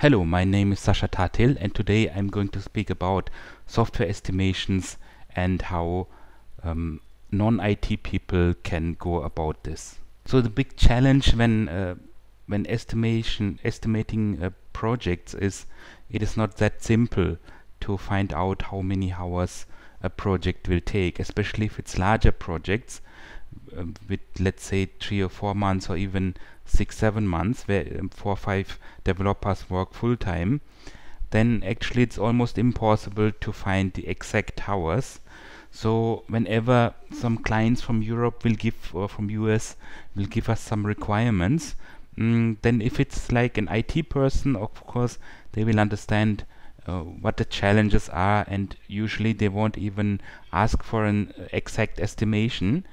Hello, my name is Sascha Thattil and today I'm going to speak about software estimations and how um, non-IT people can go about this. So the big challenge when uh, when estimation estimating uh, projects is it is not that simple to find out how many hours a project will take, especially if it's larger projects um, with let's say three or four months or even six seven months where um, four or five developers work full time then actually it's almost impossible to find the exact hours. So whenever some clients from Europe will give or from US will give us some requirements mm, then if it's like an IT person of course they will understand uh, what the challenges are and usually they won't even ask for an exact estimation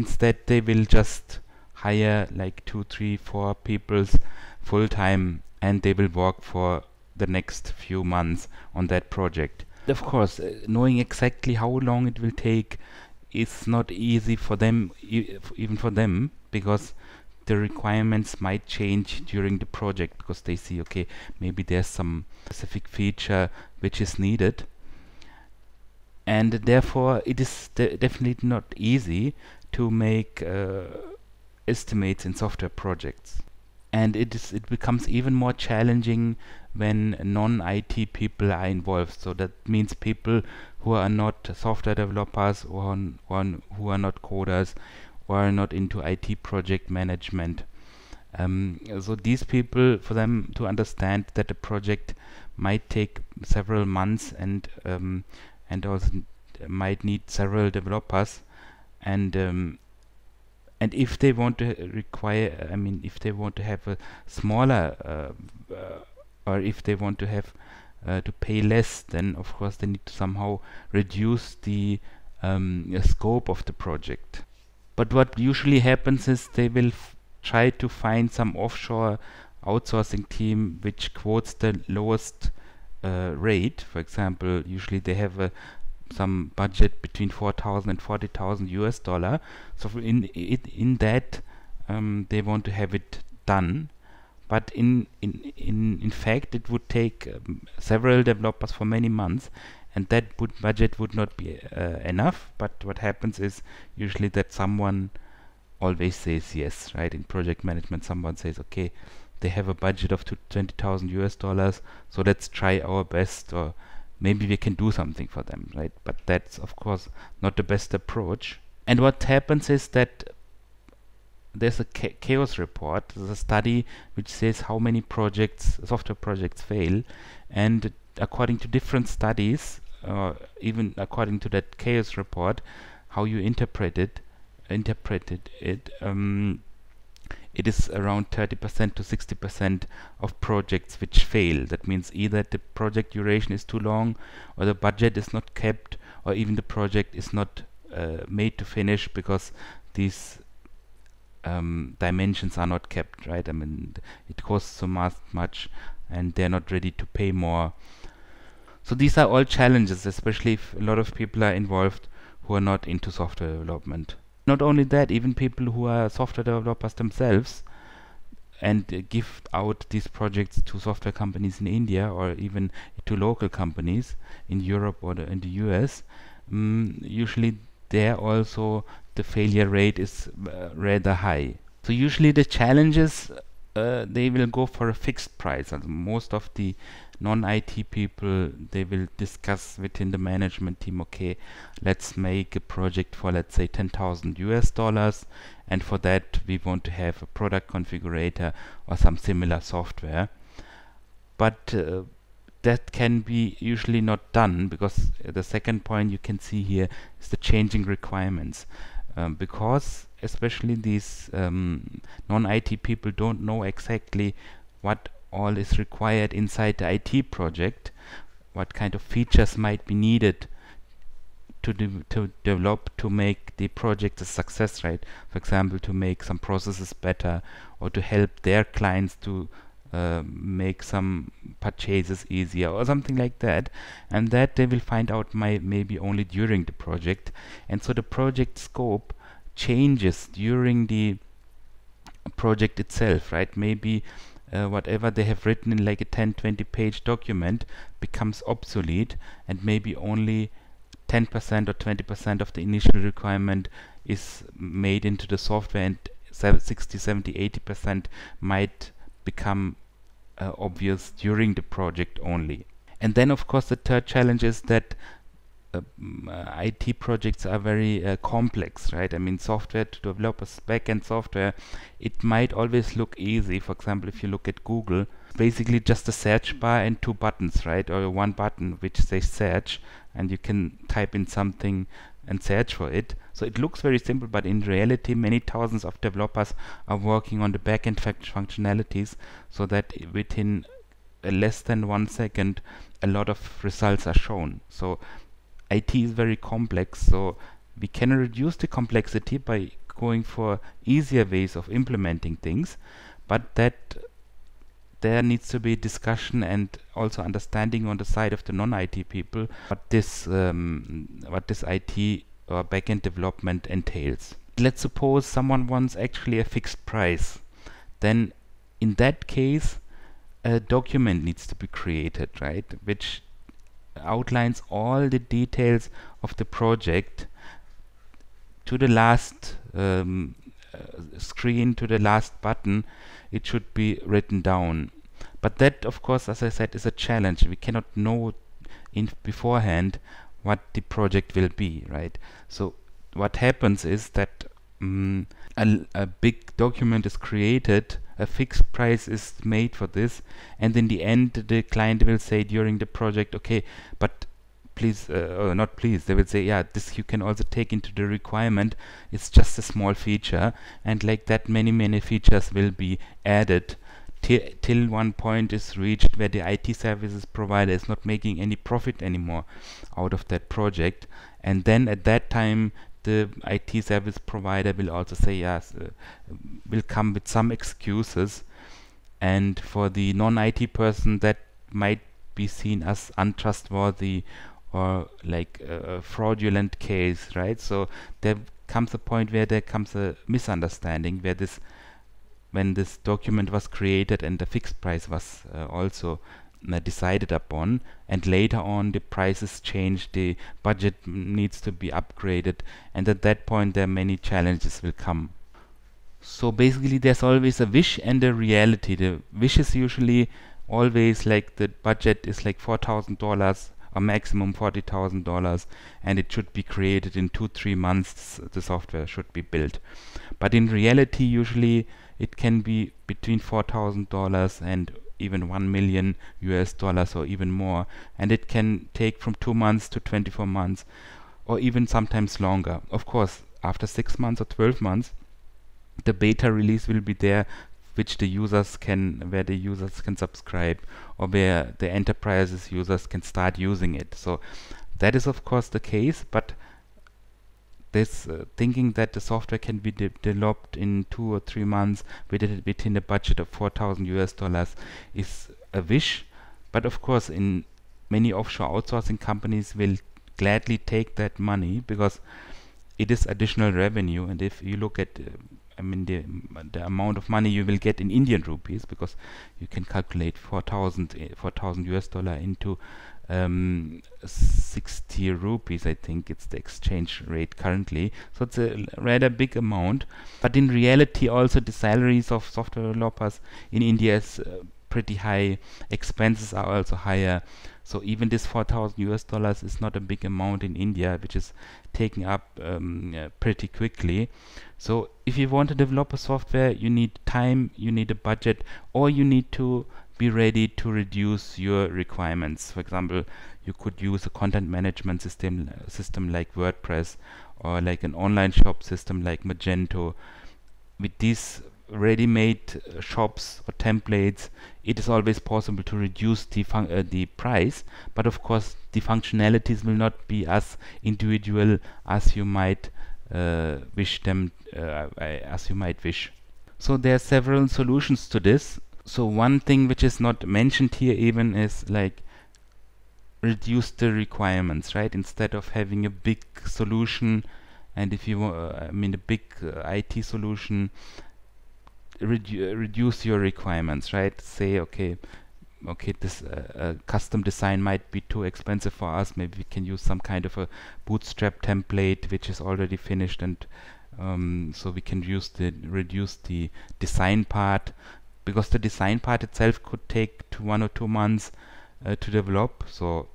instead they will just hire like two three four peoples full time and they will work for the next few months on that project. Of course uh, knowing exactly how long it will take is not easy for them e even for them because the requirements might change during the project because they see okay maybe there's some specific feature which is needed and therefore it is de definitely not easy to make uh, estimates in software projects. And it is it becomes even more challenging when non-IT people are involved. So that means people who are not software developers or who are not coders or are not into IT project management. Um, so these people, for them to understand that a project might take several months and um, and also might need several developers, and um, and if they want to require I mean if they want to have a smaller uh, or if they want to have uh, to pay less then of course they need to somehow reduce the um, scope of the project. But what usually happens is they will try to find some offshore outsourcing team which quotes the lowest uh, rate for example usually they have a some budget between 4,000 and 40,000 US dollar. So in it in that um, they want to have it done, but in in in in fact it would take um, several developers for many months, and that budget would not be uh, enough. But what happens is usually that someone always says yes, right? In project management, someone says, okay, they have a budget of 20,000 US dollars, so let's try our best or maybe we can do something for them, right? But that's of course not the best approach. And what happens is that there's a chaos report, there's a study which says how many projects, software projects fail, and according to different studies, uh, even according to that chaos report, how you interpret it, interpreted it, um, it is around 30% to 60% of projects which fail. That means either the project duration is too long or the budget is not kept or even the project is not uh, made to finish because these um, dimensions are not kept, right? I mean, it costs so much, much and they're not ready to pay more. So these are all challenges, especially if a lot of people are involved who are not into software development. Not only that, even people who are software developers themselves and uh, give out these projects to software companies in India or even to local companies in Europe or the, in the US, mm, usually there also the failure rate is uh, rather high. So usually the challenges uh, they will go for a fixed price. And most of the non-IT people they will discuss within the management team okay let's make a project for let's say 10,000 US dollars and for that we want to have a product configurator or some similar software. But uh, that can be usually not done because the second point you can see here is the changing requirements. Um, because especially these um, non-IT people don't know exactly what all is required inside the IT project, what kind of features might be needed to, de to develop to make the project a success, right? For example, to make some processes better or to help their clients to uh, make some purchases easier or something like that. And that they will find out my maybe only during the project. And so the project scope changes during the project itself right? Maybe uh, whatever they have written in like a 10 20 page document becomes obsolete and maybe only 10% or 20% of the initial requirement is made into the software and 60 70 80% might become uh, obvious during the project only. And then of course the third challenge is that uh, IT projects are very uh, complex, right? I mean, software to develop a backend software, it might always look easy. For example, if you look at Google, basically just a search bar and two buttons, right? Or one button which says search, and you can type in something and search for it. So it looks very simple, but in reality, many thousands of developers are working on the backend functionalities so that within less than one second, a lot of results are shown. So IT is very complex, so we can reduce the complexity by going for easier ways of implementing things, but that there needs to be discussion and also understanding on the side of the non-IT people what this um, what this IT or backend development entails. Let's suppose someone wants actually a fixed price, then in that case a document needs to be created, right, which outlines all the details of the project to the last um, uh, screen to the last button it should be written down. But that of course as I said is a challenge. We cannot know in beforehand what the project will be right? So what happens is that um, a, a big document is created a fixed price is made for this and in the end the client will say during the project okay but please uh, or not please they will say yeah this you can also take into the requirement. It's just a small feature and like that many many features will be added. Till one point is reached where the IT services provider is not making any profit anymore out of that project. And then at that time the IT service provider will also say yes, uh, will come with some excuses, and for the non-IT person that might be seen as untrustworthy or like a fraudulent case, right? So there comes a point where there comes a misunderstanding where this when this document was created and the fixed price was uh, also decided upon and later on the prices change the budget needs to be upgraded and at that point there are many challenges will come. So basically there's always a wish and a reality. The wish is usually always like the budget is like four thousand dollars or maximum forty thousand dollars and it should be created in two three months the software should be built. But in reality usually it can be between four thousand dollars and even 1 million US dollars or even more. And it can take from 2 months to 24 months or even sometimes longer. Of course after 6 months or 12 months the beta release will be there which the users can where the users can subscribe or where the enterprises users can start using it. So that is of course the case but this uh, thinking that the software can be de developed in two or three months within, within a budget of 4,000 US dollars is a wish. But of course, in many offshore outsourcing companies will gladly take that money because it is additional revenue. And if you look at uh, I mean the the amount of money you will get in Indian rupees because you can calculate 4,000 4,000 US dollar into um, 60 rupees I think it's the exchange rate currently. So it's a rather big amount. But in reality also the salaries of software developers in India is uh, pretty high. Expenses are also higher. So even this 4000 US dollars is not a big amount in India which is taken up um, uh, pretty quickly. So if you want to develop a software you need time you need a budget or you need to be ready to reduce your requirements. For example, you could use a content management system system like WordPress or like an online shop system like Magento. With these ready-made uh, shops or templates, it is always possible to reduce the uh, the price. But of course, the functionalities will not be as individual as you might uh, wish them, uh, as you might wish. So there are several solutions to this so one thing which is not mentioned here even is like reduce the requirements right instead of having a big solution and if you uh, I mean a big uh, IT solution redu reduce your requirements, right? Say, okay, okay, this uh, uh, custom design might be too expensive for us. Maybe we can use some kind of a bootstrap template which is already finished, and um, so we can use the reduce the design part because the design part itself could take two, one or two months uh, to develop. So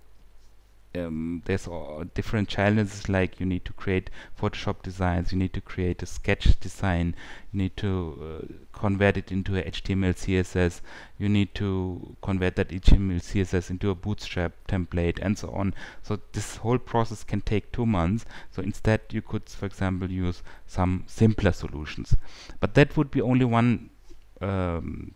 um, there's different challenges like you need to create Photoshop designs, you need to create a sketch design, you need to uh, convert it into a HTML CSS, you need to convert that HTML CSS into a bootstrap template and so on. So this whole process can take two months. So instead you could for example use some simpler solutions. But that would be only one um,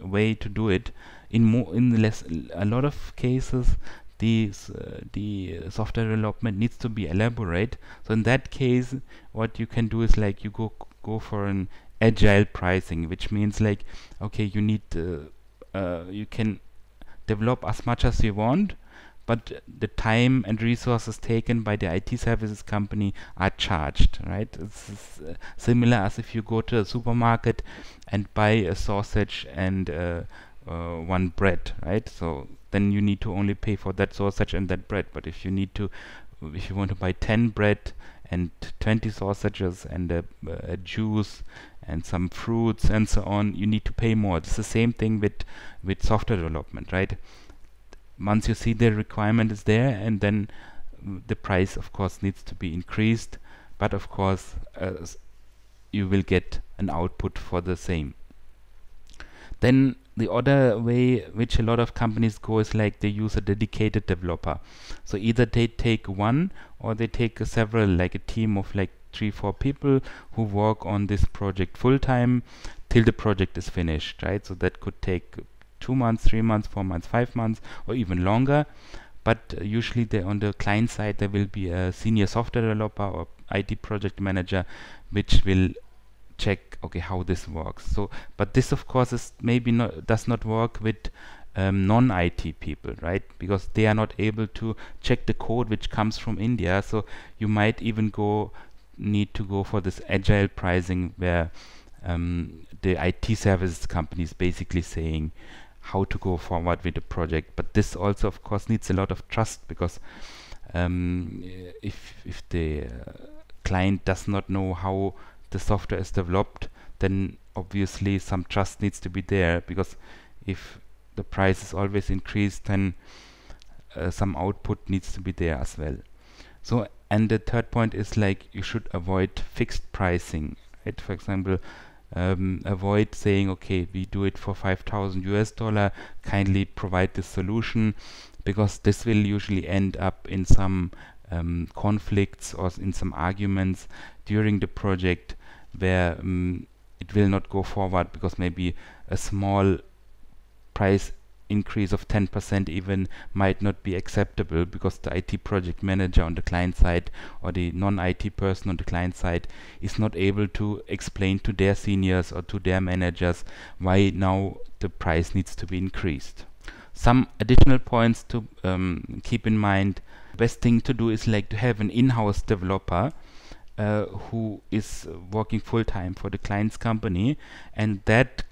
way to do it. In more in less a lot of cases the uh, the software development needs to be elaborate so in that case what you can do is like you go go for an agile pricing which means like okay you need uh, uh, you can develop as much as you want but the time and resources taken by the IT services company are charged, right? It's uh, similar as if you go to a supermarket and buy a sausage and uh, uh, one bread, right? So then you need to only pay for that sausage and that bread. But if you need to, if you want to buy 10 bread and 20 sausages and a, a juice and some fruits and so on, you need to pay more. It's the same thing with with software development, right? Once you see the requirement is there, and then the price, of course, needs to be increased. But of course, uh, you will get an output for the same. Then the other way which a lot of companies go is like they use a dedicated developer. So either they take one or they take several, like a team of like three, four people who work on this project full time till the project is finished, right? So that could take two months, three months, four months, five months, or even longer. But uh, usually, on the client side, there will be a senior software developer or IT project manager, which will check okay how this works. So but this of course is maybe not does not work with um, non-IT people right? Because they are not able to check the code which comes from India. So you might even go need to go for this agile pricing where um, the IT services company is basically saying how to go forward with the project but this also of course needs a lot of trust because um, if if the uh, client does not know how the software is developed, then obviously some trust needs to be there because if the price is always increased, then uh, some output needs to be there as well. So, and the third point is like you should avoid fixed pricing. Right? For example, um, avoid saying, okay, we do it for 5,000 US dollar, kindly provide this solution, because this will usually end up in some um, conflicts or in some arguments during the project where um, it will not go forward because maybe a small price increase of 10% even might not be acceptable because the IT project manager on the client side or the non-IT person on the client side is not able to explain to their seniors or to their managers why now the price needs to be increased. Some additional points to um, keep in mind. Best thing to do is like to have an in-house developer uh, who is working full time for the client's company, and that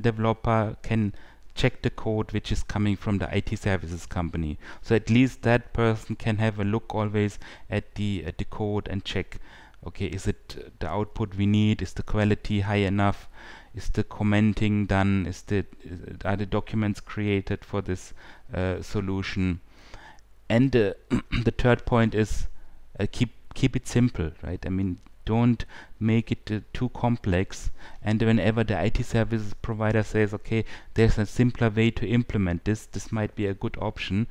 developer can check the code which is coming from the IT services company. So at least that person can have a look always at the at the code and check. Okay, is it the output we need? Is the quality high enough? Is the commenting done? Is the are the documents created for this uh, solution? And uh, the third point is uh, keep keep it simple, right? I mean, don't make it uh, too complex. And whenever the IT services provider says, okay, there's a simpler way to implement this, this might be a good option.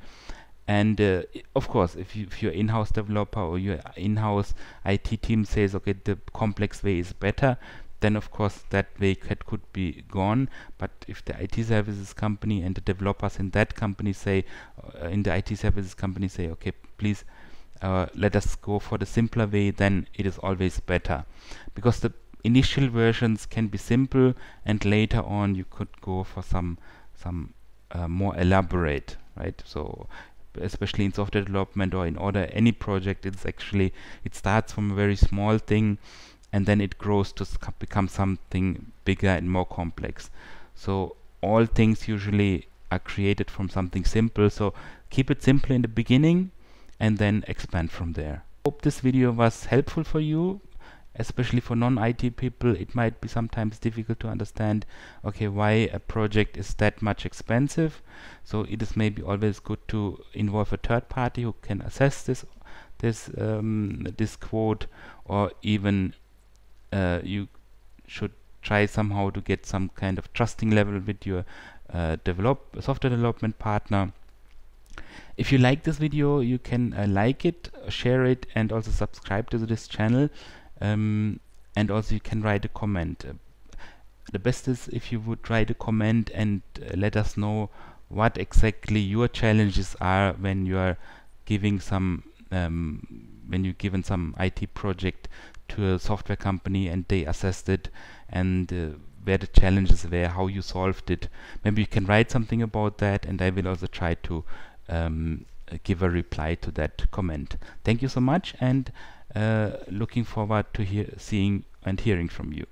And uh, of course, if, you, if your in-house developer or your in-house IT team says, okay, the complex way is better, then of course that way could, be gone. But if the IT services company and the developers in that company say, uh, in the IT services company say, okay, please uh, let us go for the simpler way, then it is always better. Because the initial versions can be simple and later on you could go for some some uh, more elaborate, right? So especially in software development or in order any project, it's actually it starts from a very small thing and then it grows to become something bigger and more complex so all things usually are created from something simple so keep it simple in the beginning and then expand from there. Hope this video was helpful for you especially for non-IT people. It might be sometimes difficult to understand okay why a project is that much expensive. So it is maybe always good to involve a third party who can assess this this um, this quote or even uh, you should try somehow to get some kind of trusting level with your uh, develop software development partner if you like this video you can uh, like it share it and also subscribe to this channel um, and also you can write a comment uh, the best is if you would write a comment and uh, let us know what exactly your challenges are when you are giving some um, when you're given some IT project to a software company and they assessed it and uh, where the challenges were, how you solved it. Maybe you can write something about that and I will also try to um, give a reply to that comment. Thank you so much and uh, looking forward to hear, seeing and hearing from you.